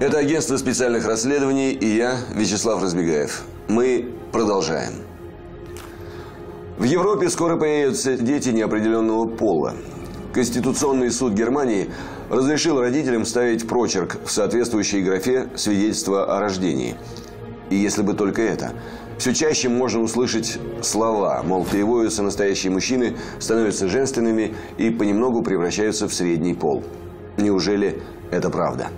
Это агентство специальных расследований и я, Вячеслав Разбегаев. Мы продолжаем. В Европе скоро появятся дети неопределенного пола. Конституционный суд Германии разрешил родителям ставить прочерк в соответствующей графе свидетельства о рождении. И если бы только это. Все чаще можно услышать слова, мол, переводятся настоящие мужчины, становятся женственными и понемногу превращаются в средний пол. Неужели это правда?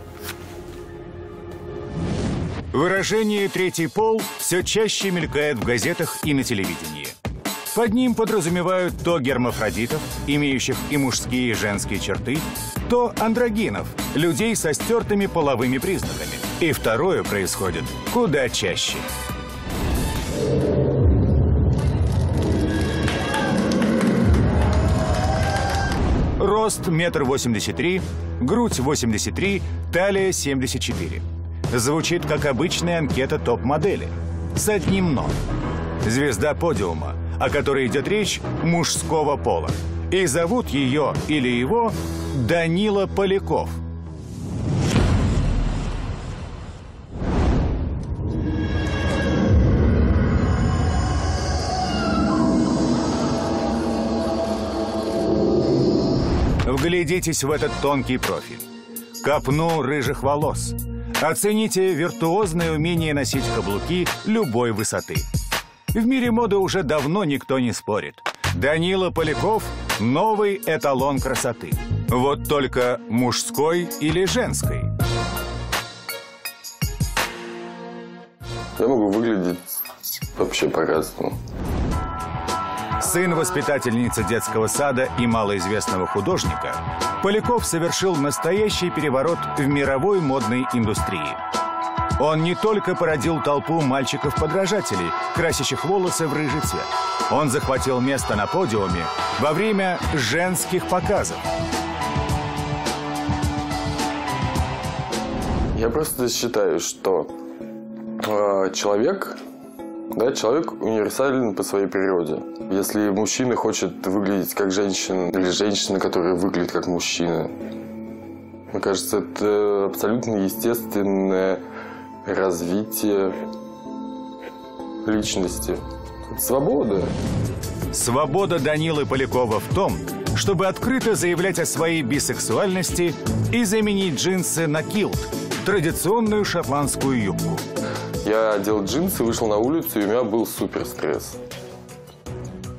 Выражение «третий пол» все чаще мелькает в газетах и на телевидении. Под ним подразумевают то гермафродитов, имеющих и мужские, и женские черты, то андрогинов, людей со стертыми половыми признаками. И второе происходит куда чаще. Рост метр восемьдесят три, грудь 83, талия 74. Звучит как обычная анкета топ-модели. С одним «но». Звезда подиума, о которой идет речь, мужского пола. И зовут ее или его Данила Поляков. Вглядитесь в этот тонкий профиль. Копну рыжих волос. Оцените виртуозное умение носить каблуки любой высоты. В мире моды уже давно никто не спорит. Данила Поляков – новый эталон красоты. Вот только мужской или женской? Я могу выглядеть вообще по-разному. Сын воспитательницы детского сада и малоизвестного художника, Поляков совершил настоящий переворот в мировой модной индустрии. Он не только породил толпу мальчиков-подражателей, красящих волосы в рыжий цвет. Он захватил место на подиуме во время женских показов. Я просто считаю, что э, человек, да, человек универсален по своей природе. Если мужчина хочет выглядеть как женщина, или женщина, которая выглядит как мужчина, мне кажется, это абсолютно естественное развитие личности. Свобода. Свобода Данилы Полякова в том, чтобы открыто заявлять о своей бисексуальности и заменить джинсы на килт, традиционную шотландскую юбку. Я одел джинсы, вышел на улицу, и у меня был супер стресс.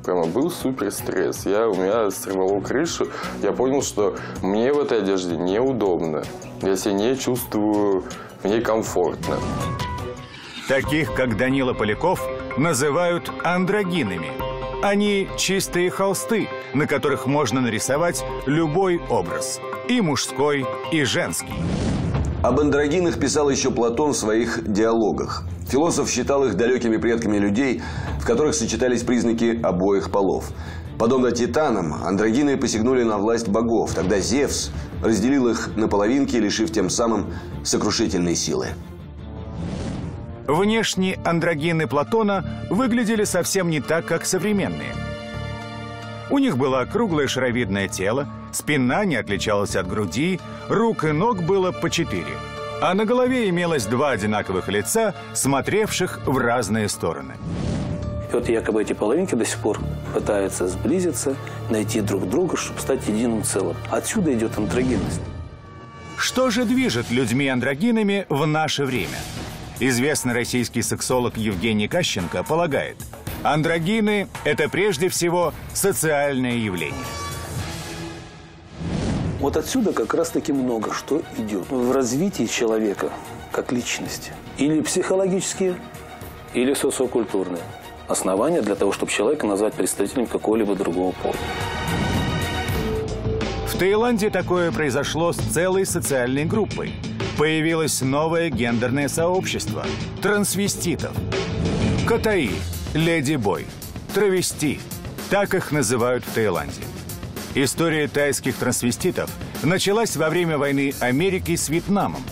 Прямо был супер стресс. Я, у меня сорвало крышу. Я понял, что мне в этой одежде неудобно. Я себя не чувствую в ней комфортно. Таких, как Данила Поляков, называют андрогинами. Они чистые холсты, на которых можно нарисовать любой образ. И мужской, и женский. Об андрогинах писал еще Платон в своих диалогах. Философ считал их далекими предками людей, в которых сочетались признаки обоих полов. Подобно титанам, андрогины посягнули на власть богов. Тогда Зевс разделил их на половинки, лишив тем самым сокрушительной силы. Внешне андрогины Платона выглядели совсем не так, как современные. У них было круглое шаровидное тело, спина не отличалась от груди, рук и ног было по четыре. А на голове имелось два одинаковых лица, смотревших в разные стороны. И вот якобы эти половинки до сих пор пытаются сблизиться, найти друг друга, чтобы стать единым целым. Отсюда идет андрогинность. Что же движет людьми-андрогинами в наше время? Известный российский сексолог Евгений Кащенко полагает, андрогины – это прежде всего социальное явление. Вот отсюда как раз-таки много что идет в развитии человека как личности. Или психологические, или социокультурные основания для того, чтобы человека назвать представителем какого-либо другого пола. В Таиланде такое произошло с целой социальной группой. Появилось новое гендерное сообщество – трансвеститов. Катаи, леди-бой, травести – так их называют в Таиланде. История тайских трансвеститов началась во время войны Америки с Вьетнамом.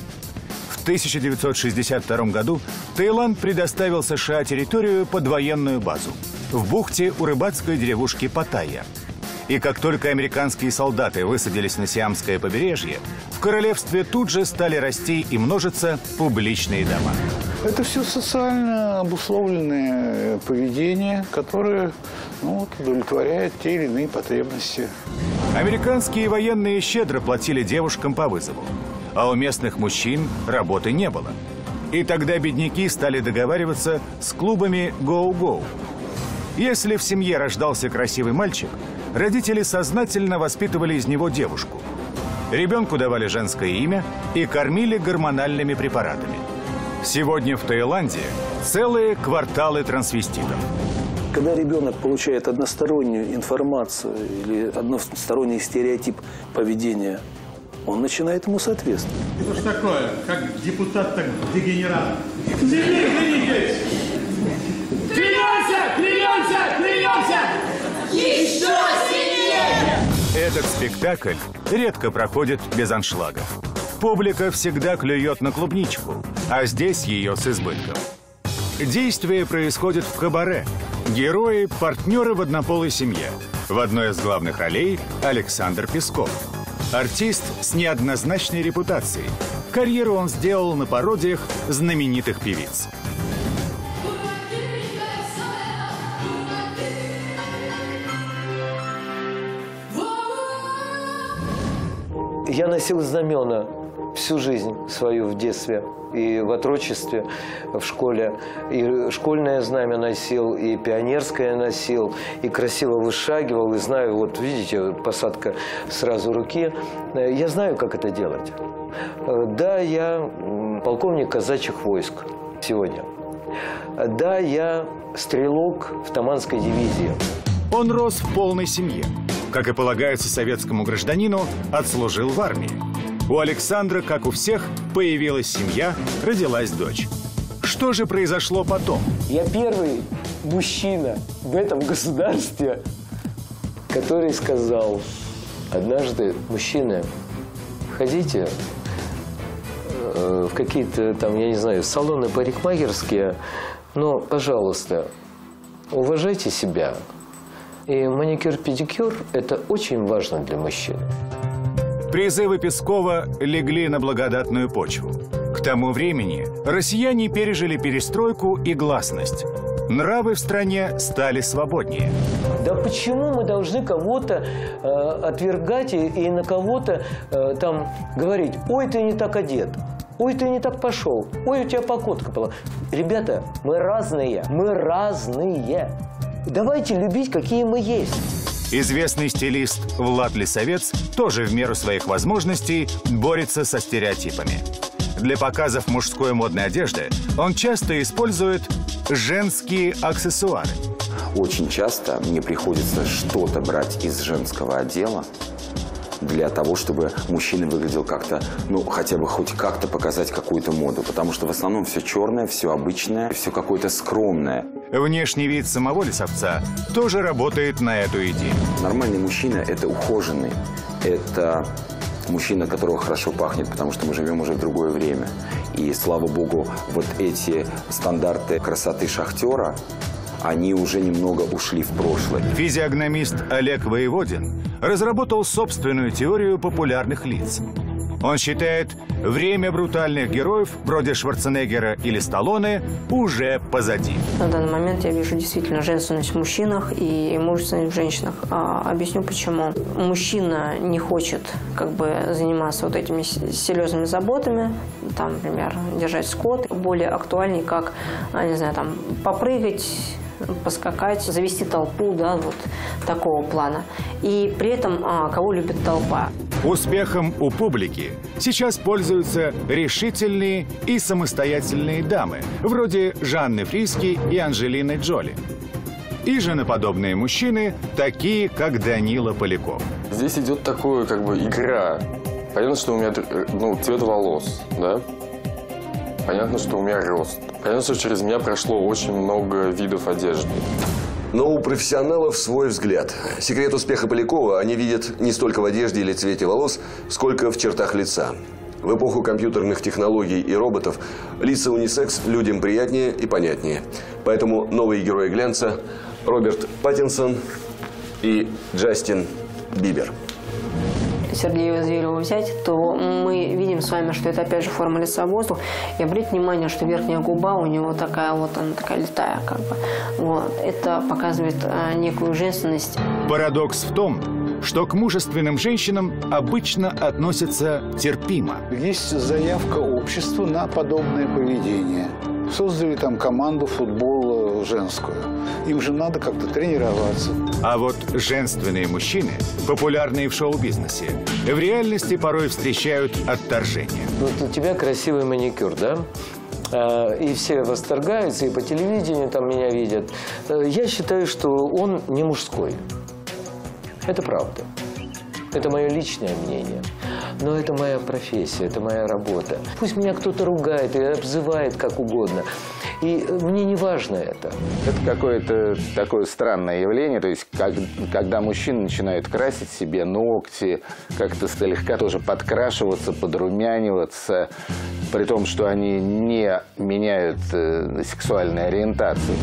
В 1962 году Таиланд предоставил США территорию под военную базу в бухте у рыбацкой деревушки Паттайя. И как только американские солдаты высадились на Сиамское побережье, в королевстве тут же стали расти и множиться публичные дома. Это все социально обусловленное поведение, которое ну, вот, удовлетворяет те или иные потребности. Американские военные щедро платили девушкам по вызову, а у местных мужчин работы не было. И тогда бедняки стали договариваться с клубами «Гоу-Гоу». Если в семье рождался красивый мальчик, родители сознательно воспитывали из него девушку. Ребенку давали женское имя и кормили гормональными препаратами. Сегодня в Таиланде целые кварталы трансвеститов. Когда ребенок получает одностороннюю информацию или односторонний стереотип поведения, он начинает ему соответствовать. Это что такое? Как депутат, так дегенерат. Сильнее клянитесь! Клянемся! Клянемся! Клянемся! Еще сильнее! Этот спектакль редко проходит без аншлагов. Публика всегда клюет на клубничку, а здесь ее с избытком. Действие происходит в кабаре. Герои – партнеры в однополой семье. В одной из главных ролей – Александр Песков. Артист с неоднозначной репутацией. Карьеру он сделал на пародиях знаменитых певиц. Я носил знамена всю жизнь свою в детстве и в отрочестве в школе. И школьное знамя носил, и пионерское носил, и красиво вышагивал. И знаю, вот видите, посадка сразу руки. Я знаю, как это делать. Да, я полковник казачьих войск сегодня. Да, я стрелок в Таманской дивизии. Он рос в полной семье. Как и полагается советскому гражданину, отслужил в армии. У Александра, как у всех, появилась семья, родилась дочь. Что же произошло потом? Я первый мужчина в этом государстве, который сказал однажды, мужчины, ходите э, в какие-то там, я не знаю, салоны парикмахерские, но, пожалуйста, уважайте себя. И маникюр-педикюр – это очень важно для мужчины. Призывы Пескова легли на благодатную почву. К тому времени россияне пережили перестройку и гласность. Нравы в стране стали свободнее. Да почему мы должны кого-то э, отвергать и, и на кого-то э, там говорить, ой, ты не так одет, ой, ты не так пошел, ой, у тебя покотка была. Ребята, мы разные, мы разные. Давайте любить, какие мы есть. Известный стилист Влад Лисовец тоже в меру своих возможностей борется со стереотипами. Для показов мужской модной одежды он часто использует женские аксессуары. Очень часто мне приходится что-то брать из женского отдела для того, чтобы мужчина выглядел как-то, ну, хотя бы хоть как-то показать какую-то моду. Потому что в основном все черное, все обычное, все какое-то скромное. Внешний вид самого лесовца тоже работает на эту идею. Нормальный мужчина – это ухоженный, это мужчина, от которого хорошо пахнет, потому что мы живем уже в другое время. И, слава богу, вот эти стандарты красоты шахтера, они уже немного ушли в прошлое. Физиогномист Олег Воеводин разработал собственную теорию популярных лиц. Он считает, время брутальных героев, вроде Шварценеггера или Сталлоне, уже позади. На данный момент я вижу действительно женственность в мужчинах и мужественность в женщинах. А, объясню почему. Мужчина не хочет как бы заниматься вот этими серьезными заботами, там, например, держать скот. Более актуальней, как, а, не знаю, там, попрыгать, поскакать, завести толпу, да, вот такого плана. И при этом а, кого любит толпа? Успехом у публики сейчас пользуются решительные и самостоятельные дамы, вроде Жанны Фриски и Анджелины Джоли. И женоподобные мужчины, такие как Данила Поляков. Здесь идет такое, как бы, игра. Понятно, что у меня э, ну, цвет волос, да? Понятно, что у меня рост. Понятно, что через меня прошло очень много видов одежды. Но у профессионалов свой взгляд. Секрет успеха Полякова они видят не столько в одежде или цвете волос, сколько в чертах лица. В эпоху компьютерных технологий и роботов лица унисекс людям приятнее и понятнее. Поэтому новые герои глянца Роберт Паттинсон и Джастин Бибер. Сергея Зверева взять, то мы видим с вами, что это опять же форма лица воздух. И обратите внимание, что верхняя губа у него такая вот, она такая летая как бы. Вот. Это показывает а, некую женственность. Парадокс в том, что к мужественным женщинам обычно относятся терпимо. Есть заявка общества на подобное поведение. Создали там команду футбол женскую. Им же надо как-то тренироваться. А вот женственные мужчины, популярные в шоу-бизнесе, в реальности порой встречают отторжение. Вот у тебя красивый маникюр, да? А, И все восторгаются, и по телевидению там меня видят. Э, Я считаю, что он не мужской. Это правда. Это мое личное мнение. Но это моя профессия, это моя работа. Пусть меня кто-то ругает и обзывает как угодно. И мне не важно это. Это какое-то такое странное явление, то есть как- когда мужчины начинают красить себе ногти, как-то слегка тоже подкрашиваться, подрумяниваться, при том, что они не меняют э, сексуальной ориентации.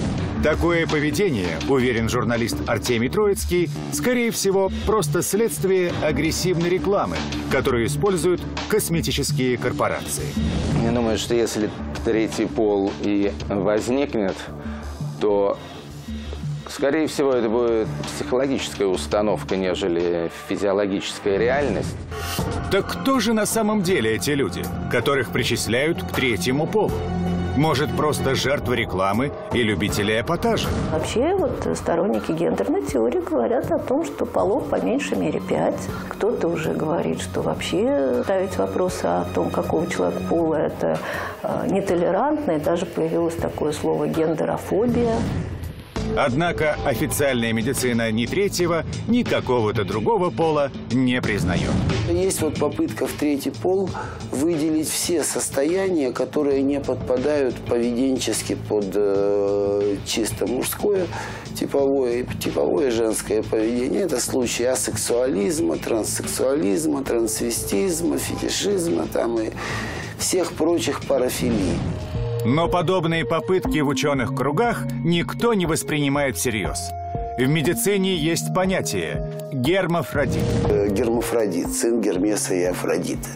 Такое поведение, уверен журналист Артемий Троицкий, скорее всего, просто следствие агрессивной рекламы, которую используют косметические корпорации. Я думаю, что если третий пол и возникнет, то, скорее всего, это будет психологическая установка, нежели физиологическая реальность. Так кто же на самом деле эти люди, которых причисляют к третьему полу? Может, просто жертвы рекламы и любители эпатажа? Вообще, вот сторонники гендерной теории говорят о том, что полов по меньшей мере пять. Кто-то уже говорит, что вообще ставить вопросы о том, какого человека пола, это э, нетолерантно. И даже появилось такое слово гендерофобия. Однако официальная медицина ни третьего, ни какого-то другого пола не признает. Есть вот попытка в третий пол выделить все состояния, которые не подпадают поведенчески под э, чисто мужское, типовое и типовое женское поведение. Это случаи асексуализма, транссексуализма, трансвестизма, фетишизма там и всех прочих парафилий. Но подобные попытки в ученых кругах никто не воспринимает всерьез. В медицине есть понятие гермафродит. Э, Гермафродит, сын Гермеса и Афродиты.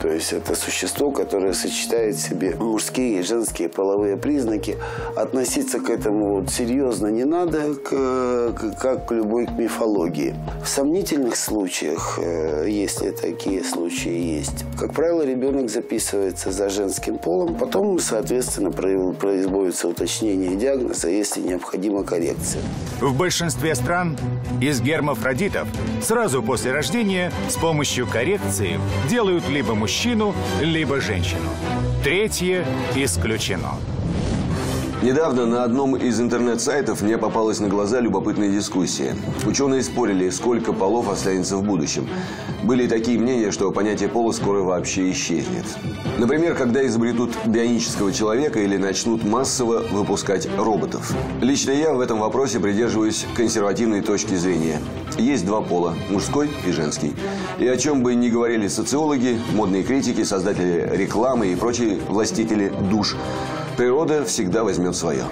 То есть это существо, которое сочетает в себе мужские и женские половые признаки. Относиться к этому вот серьезно не надо, к- к- как к любой мифологии. В сомнительных случаях, э, если такие случаи есть, как правило, ребенок записывается за женским полом, потом, соответственно, про- производится уточнение диагноза, если необходима коррекция. В большинстве стран из гермафродитов сразу после рождения с помощью коррекции делают либо мужчину, либо женщину. Третье исключено. Недавно на одном из интернет-сайтов мне попалась на глаза любопытная дискуссия. Ученые спорили, сколько полов останется в будущем. Были такие мнения, что понятие пола скоро вообще исчезнет. Например, когда изобретут бионического человека или начнут массово выпускать роботов. Лично я в этом вопросе придерживаюсь консервативной точки зрения. Есть два пола – мужской и женский. И о чем бы ни говорили социологи, модные критики, создатели рекламы и прочие властители душ – природа всегда возьмет свое.